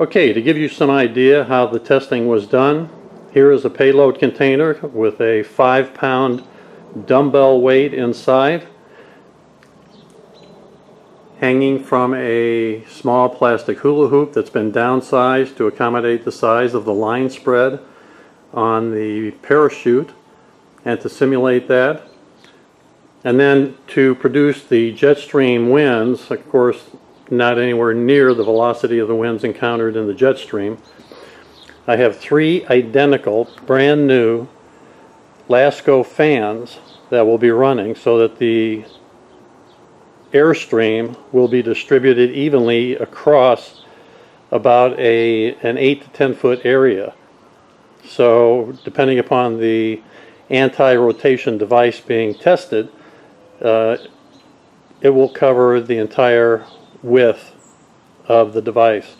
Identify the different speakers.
Speaker 1: Okay, to give you some idea how the testing was done, here is a payload container with a five pound dumbbell weight inside hanging from a small plastic hula hoop that's been downsized to accommodate the size of the line spread on the parachute and to simulate that. And then to produce the jet stream winds, of course, not anywhere near the velocity of the winds encountered in the jet stream. I have three identical, brand new Lasko fans that will be running so that the airstream will be distributed evenly across about a an 8 to 10 foot area. So depending upon the anti-rotation device being tested, uh, it will cover the entire width of the device.